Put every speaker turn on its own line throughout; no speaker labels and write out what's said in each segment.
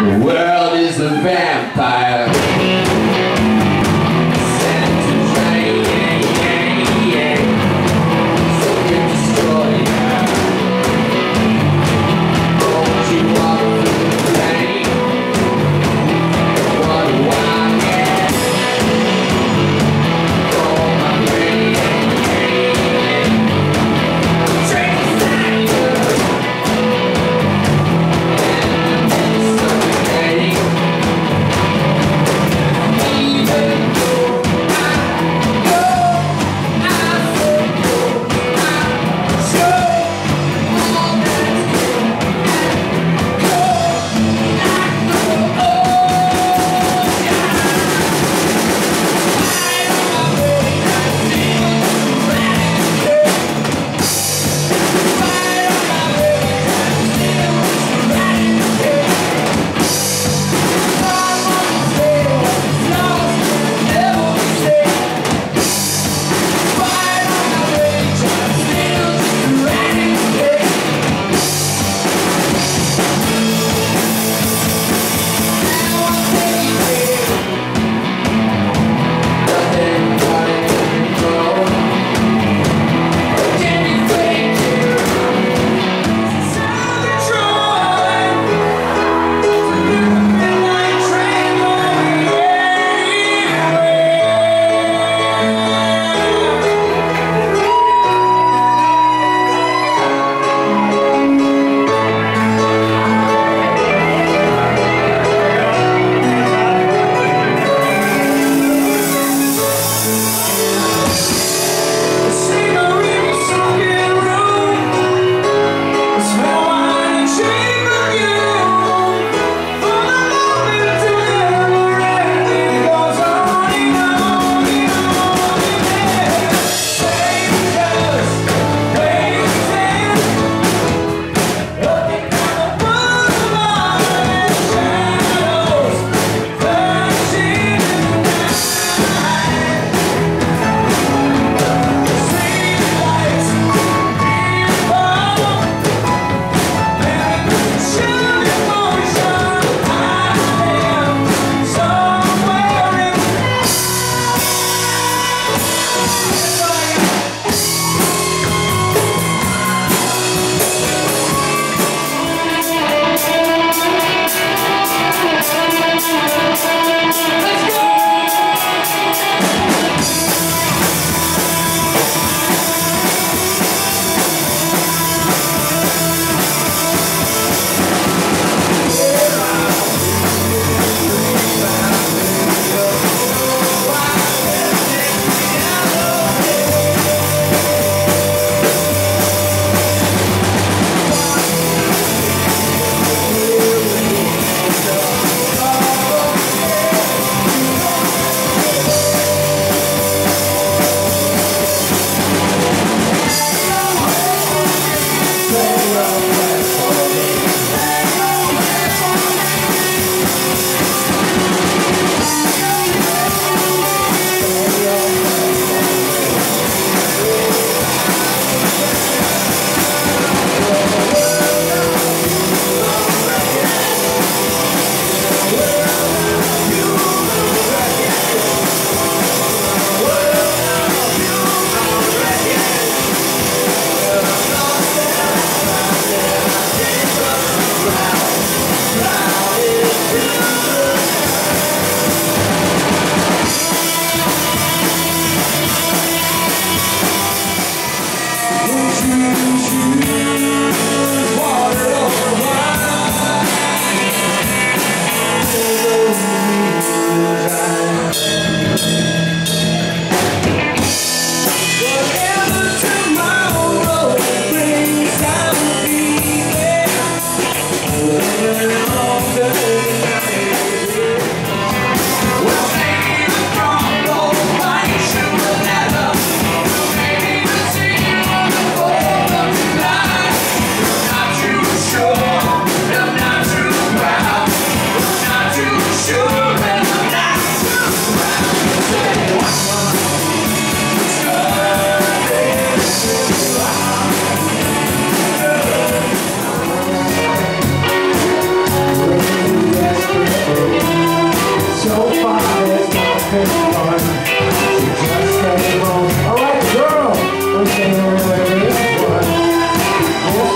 The world is a vampire.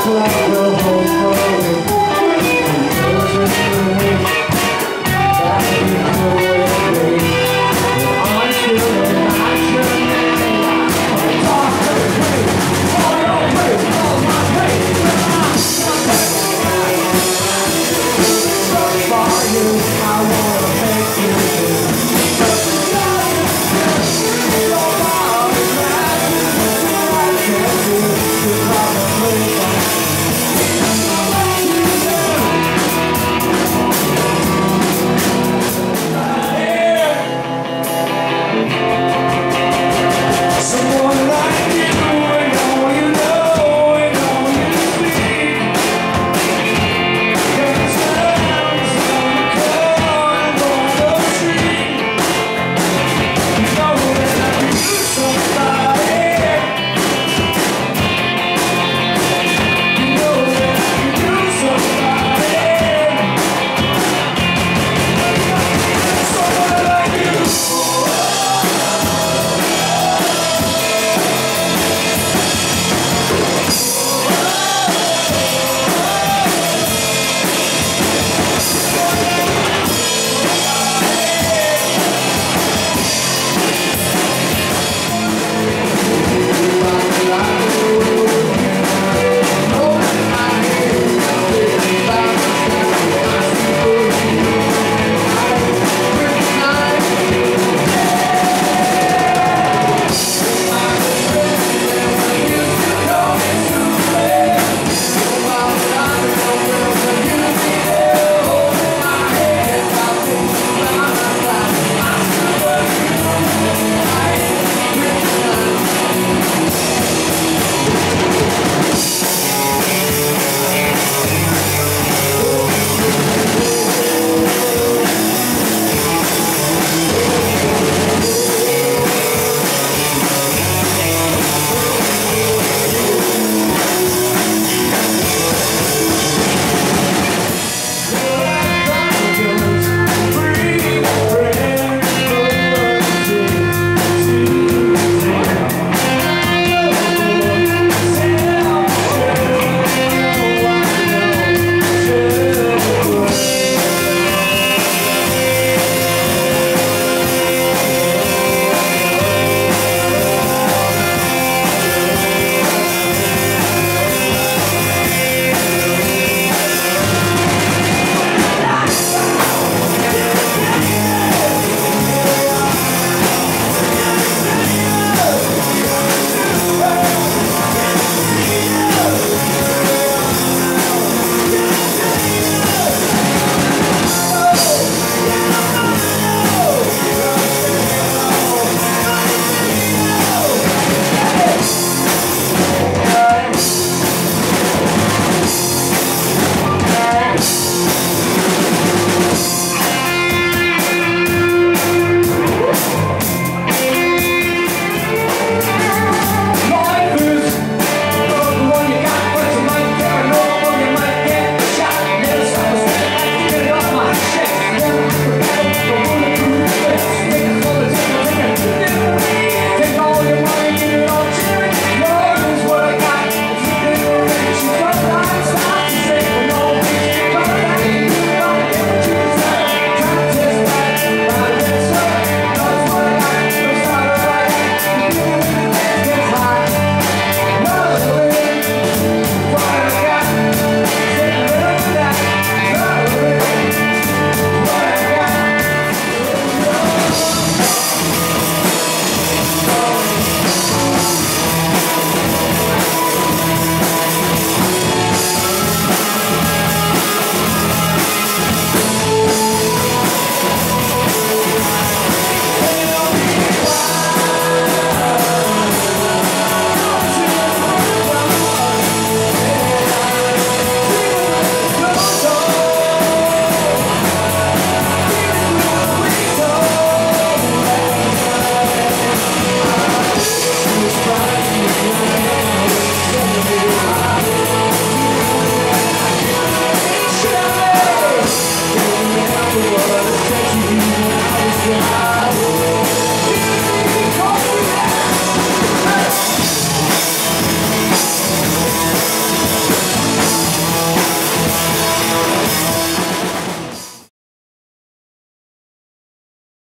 like a home.